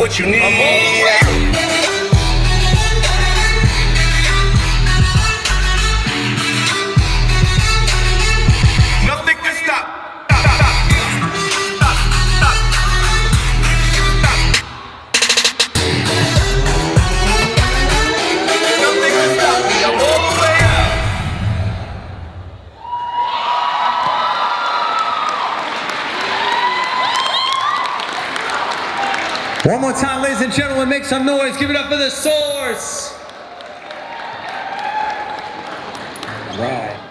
what you need. One more time, ladies and gentlemen, make some noise. Give it up for the source. All right.